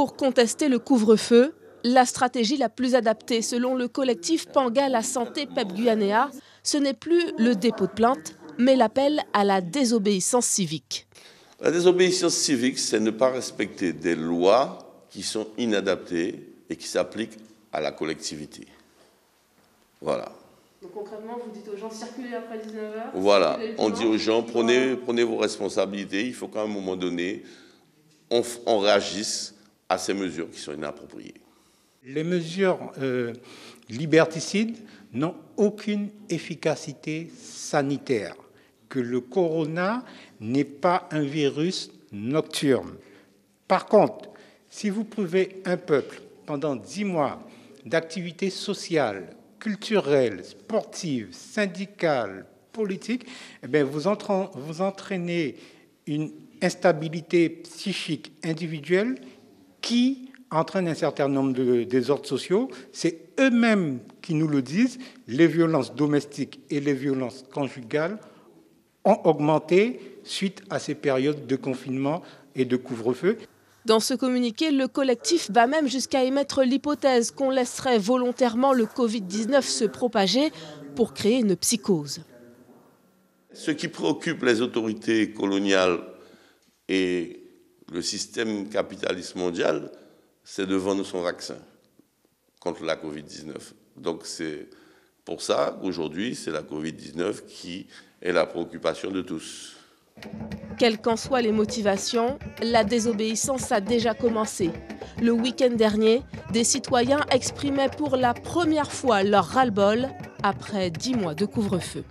Pour contester le couvre-feu, la stratégie la plus adaptée selon le collectif Panga La Santé PEP Guyanéa, ce n'est plus le dépôt de plainte, mais l'appel à la désobéissance civique. La désobéissance civique, c'est ne pas respecter des lois qui sont inadaptées et qui s'appliquent à la collectivité. Voilà. Donc concrètement, vous dites aux gens circulez après 19h Voilà, on dit aux gens prenez, prenez vos responsabilités, il faut qu'à un moment donné, on, réagisse à ces mesures qui sont inappropriées. Les mesures euh, liberticides n'ont aucune efficacité sanitaire, que le corona n'est pas un virus nocturne. Par contre, si vous privez un peuple pendant dix mois d'activités sociales, culturelles, sportives, syndicales, politiques, eh vous entraînez une instabilité psychique individuelle qui entraîne un certain nombre de désordres sociaux. C'est eux-mêmes qui nous le disent. Les violences domestiques et les violences conjugales ont augmenté suite à ces périodes de confinement et de couvre-feu. Dans ce communiqué, le collectif va même jusqu'à émettre l'hypothèse qu'on laisserait volontairement le Covid-19 se propager pour créer une psychose. Ce qui préoccupe les autorités coloniales et le système capitaliste mondial, c'est de vendre son vaccin contre la Covid-19. Donc c'est pour ça qu'aujourd'hui, c'est la Covid-19 qui est la préoccupation de tous. Quelles qu'en soient les motivations, la désobéissance a déjà commencé. Le week-end dernier, des citoyens exprimaient pour la première fois leur ras-le-bol après dix mois de couvre-feu.